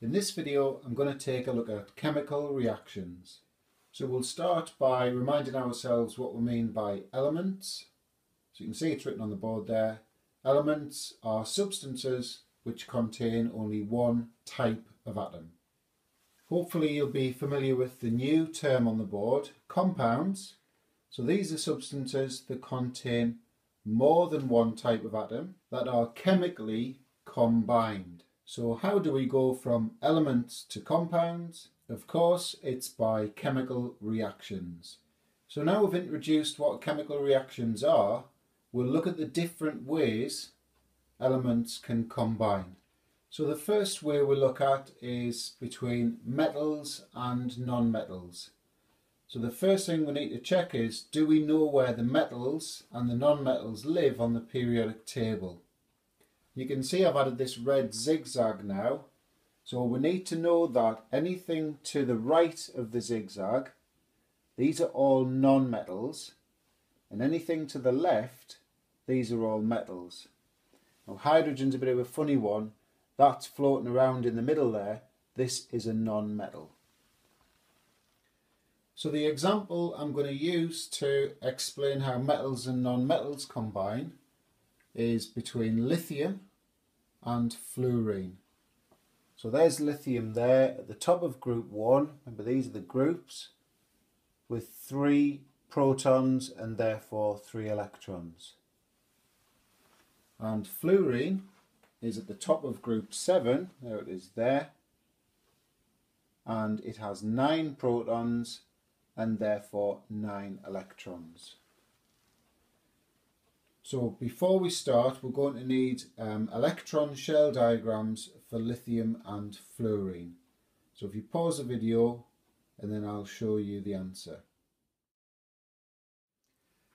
In this video I'm going to take a look at chemical reactions. So we'll start by reminding ourselves what we mean by elements. So you can see it's written on the board there. Elements are substances which contain only one type of atom. Hopefully you'll be familiar with the new term on the board, compounds. So these are substances that contain more than one type of atom that are chemically combined. So how do we go from elements to compounds? Of course, it's by chemical reactions. So now we've introduced what chemical reactions are, we'll look at the different ways elements can combine. So the first way we look at is between metals and non-metals. So the first thing we need to check is, do we know where the metals and the non-metals live on the periodic table? You can see I've added this red zigzag now. So we need to know that anything to the right of the zigzag, these are all non-metals, and anything to the left, these are all metals. Now hydrogen's a bit of a funny one. That's floating around in the middle there. This is a non-metal. So the example I'm going to use to explain how metals and non-metals combine is between lithium and fluorine. So there's lithium there at the top of group 1. Remember these are the groups with three protons and therefore three electrons. And fluorine is at the top of group 7. There it is there. And it has nine protons and therefore nine electrons. So before we start, we're going to need um, electron shell diagrams for lithium and fluorine. So if you pause the video and then I'll show you the answer.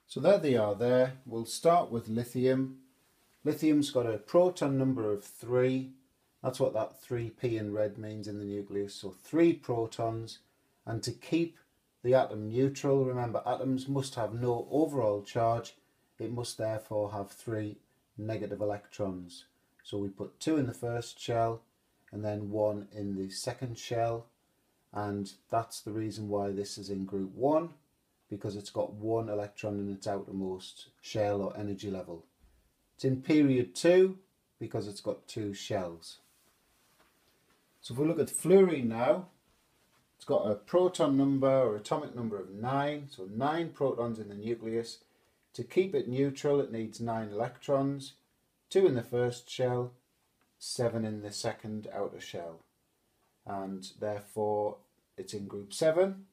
So there they are there. We'll start with lithium. Lithium's got a proton number of 3. That's what that 3p in red means in the nucleus. So 3 protons. And to keep the atom neutral. Remember, atoms must have no overall charge. It must therefore have three negative electrons. So we put two in the first shell and then one in the second shell. And that's the reason why this is in group one, because it's got one electron in its outermost shell or energy level. It's in period two because it's got two shells. So if we look at fluorine now, it's got a proton number or atomic number of 9, so 9 protons in the nucleus. To keep it neutral it needs 9 electrons, 2 in the first shell, 7 in the second outer shell. And therefore it's in group 7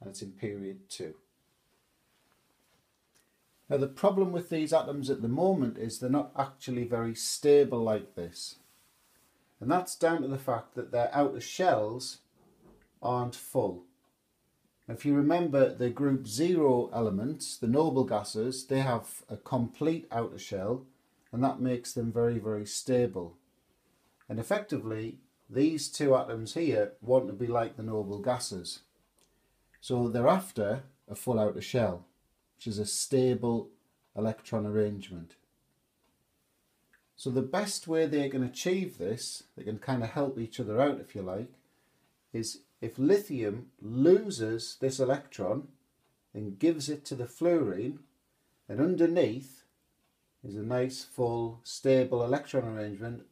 and it's in period 2. Now the problem with these atoms at the moment is they're not actually very stable like this. And that's down to the fact that their outer shells aren't full. If you remember the group zero elements, the noble gases, they have a complete outer shell and that makes them very, very stable. And effectively, these two atoms here want to be like the noble gases. So they're after a full outer shell, which is a stable electron arrangement. So the best way they can achieve this, they can kind of help each other out if you like, is if lithium loses this electron and gives it to the fluorine, then underneath is a nice full stable electron arrangement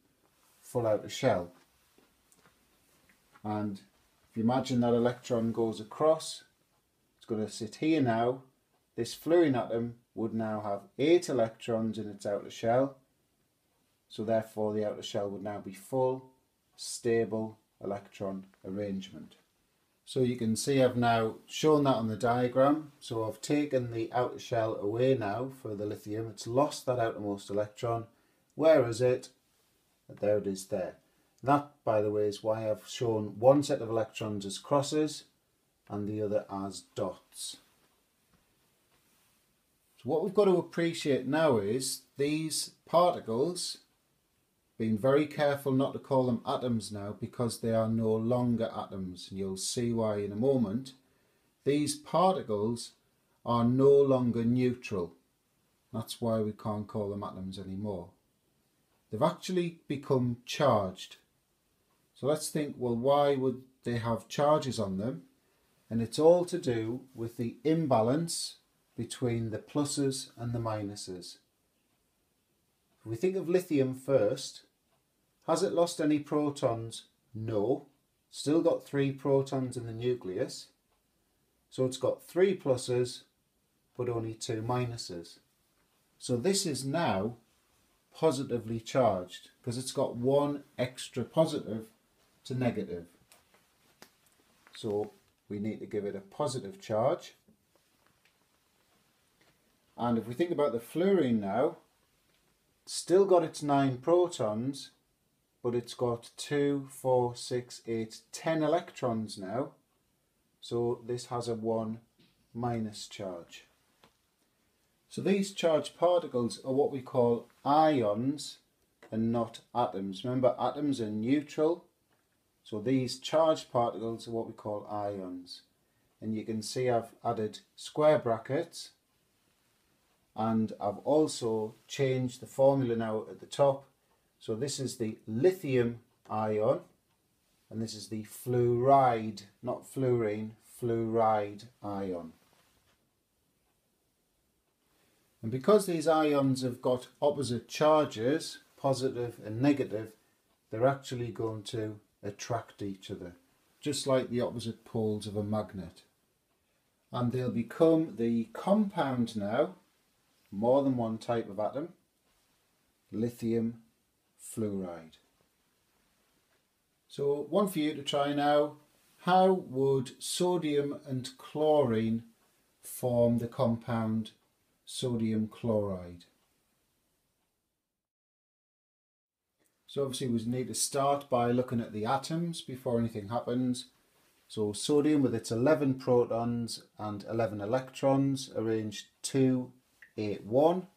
full outer shell. And if you imagine that electron goes across, it's going to sit here now. This fluorine atom would now have eight electrons in its outer shell. So therefore the outer shell would now be full, stable electron arrangement. So you can see I've now shown that on the diagram. So I've taken the outer shell away now for the lithium. It's lost that outermost electron. Where is it? There it is there. That, by the way, is why I've shown one set of electrons as crosses and the other as dots. So what we've got to appreciate now is these particles being very careful not to call them atoms now because they are no longer atoms. And you'll see why in a moment. These particles are no longer neutral. That's why we can't call them atoms anymore. They've actually become charged. So let's think, well, why would they have charges on them? And it's all to do with the imbalance between the pluses and the minuses. If we think of lithium first, has it lost any protons? No. Still got three protons in the nucleus. So it's got three pluses, but only two minuses. So this is now positively charged because it's got one extra positive to negative. So we need to give it a positive charge. And if we think about the fluorine now, still got its nine protons, but it's got two, four, six, eight, ten electrons now. So this has a one minus charge. So these charged particles are what we call ions and not atoms. Remember atoms are neutral. So these charged particles are what we call ions. And you can see I've added square brackets and I've also changed the formula now at the top. So this is the lithium ion and this is the fluoride, not fluorine, fluoride ion. And because these ions have got opposite charges, positive and negative, they're actually going to attract each other, just like the opposite poles of a magnet. And they'll become the compound now, more than one type of atom, lithium fluoride. So one for you to try now, how would sodium and chlorine form the compound sodium chloride. So obviously we need to start by looking at the atoms before anything happens. So sodium with its 11 protons and 11 electrons arranged 2, 8, 1.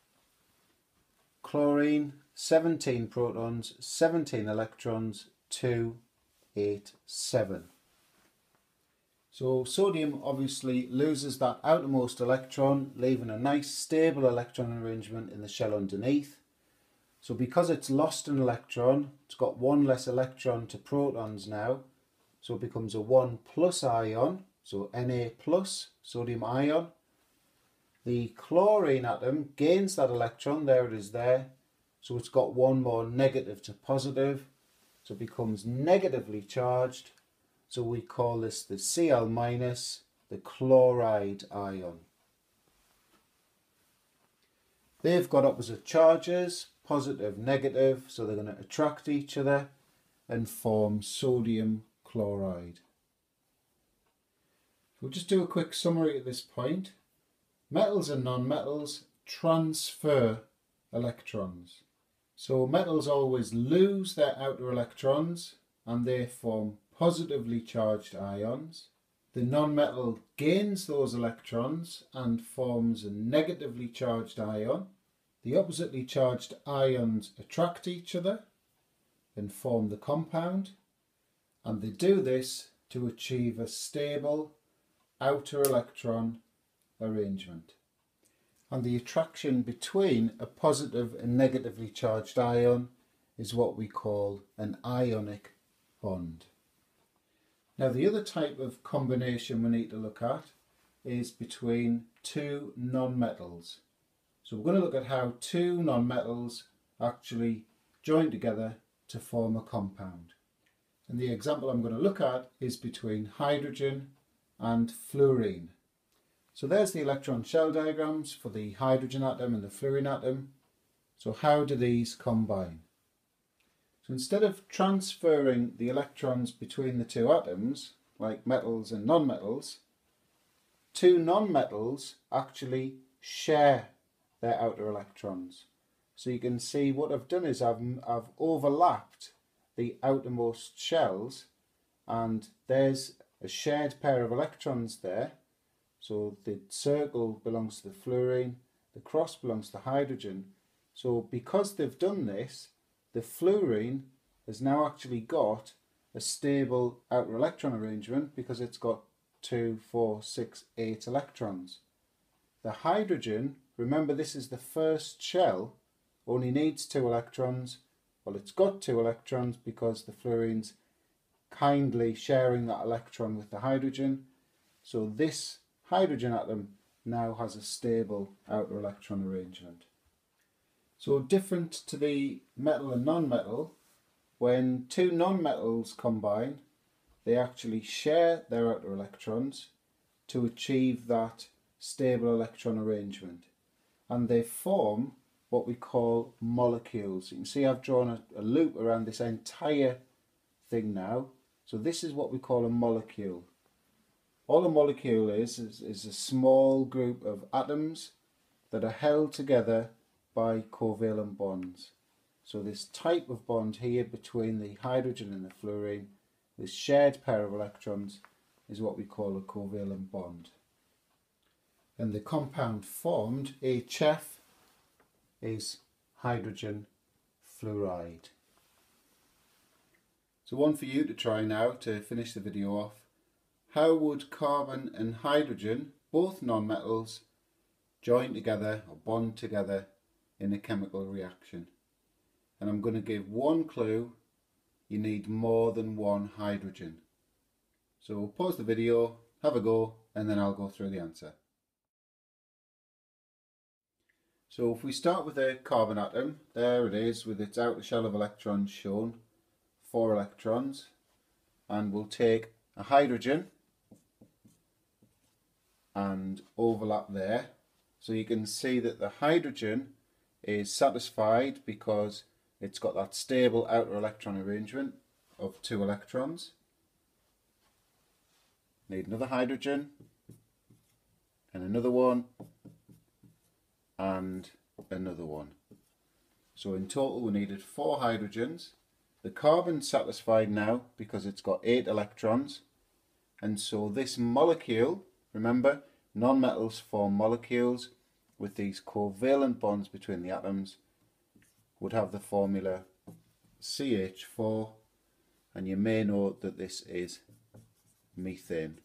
Chlorine 17 protons, 17 electrons, 2, 8, 7. So sodium obviously loses that outermost electron, leaving a nice stable electron arrangement in the shell underneath. So because it's lost an electron, it's got one less electron to protons now, so it becomes a 1 plus ion, so Na plus, sodium ion. The chlorine atom gains that electron, there it is there, so it's got one more negative to positive, so it becomes negatively charged, so we call this the Cl minus, the chloride ion. They've got opposite charges, positive, negative, so they're going to attract each other and form sodium chloride. We'll just do a quick summary at this point. Metals and non-metals transfer electrons. So metals always lose their outer electrons and they form positively charged ions. The non-metal gains those electrons and forms a negatively charged ion. The oppositely charged ions attract each other and form the compound. And they do this to achieve a stable outer electron arrangement. And the attraction between a positive and negatively charged ion is what we call an ionic bond. Now the other type of combination we need to look at is between two non-metals. So we're going to look at how two non-metals actually join together to form a compound. And the example I'm going to look at is between hydrogen and fluorine. So there's the electron shell diagrams for the hydrogen atom and the fluorine atom. So how do these combine? So instead of transferring the electrons between the two atoms, like metals and non-metals, two non-metals actually share their outer electrons. So you can see what I've done is I've, I've overlapped the outermost shells and there's a shared pair of electrons there. So the circle belongs to the fluorine, the cross belongs to hydrogen. So because they've done this, the fluorine has now actually got a stable outer electron arrangement because it's got two, four, six, eight electrons. The hydrogen, remember this is the first shell, only needs two electrons. Well, it's got two electrons because the fluorine's kindly sharing that electron with the hydrogen. So this hydrogen atom now has a stable outer electron arrangement. So different to the metal and non-metal, when two non-metals combine, they actually share their outer electrons to achieve that stable electron arrangement. And they form what we call molecules. You can see I've drawn a, a loop around this entire thing now. So this is what we call a molecule. All a molecule is, is, is a small group of atoms that are held together by covalent bonds. So this type of bond here between the hydrogen and the fluorine, this shared pair of electrons, is what we call a covalent bond. And the compound formed, HF, is hydrogen fluoride. So one for you to try now to finish the video off. How would carbon and hydrogen, both non-metals, join together or bond together in a chemical reaction? And I'm going to give one clue. You need more than one hydrogen. So pause the video, have a go, and then I'll go through the answer. So if we start with a carbon atom, there it is with its outer shell of electrons shown, four electrons, and we'll take a hydrogen and overlap there. So you can see that the hydrogen is satisfied because it's got that stable outer electron arrangement of two electrons. Need another hydrogen and another one and another one. So in total we needed four hydrogens. The carbon's satisfied now because it's got eight electrons. And so this molecule, remember, non-metals form molecules with these covalent bonds between the atoms, would have the formula CH4 and you may note that this is methane.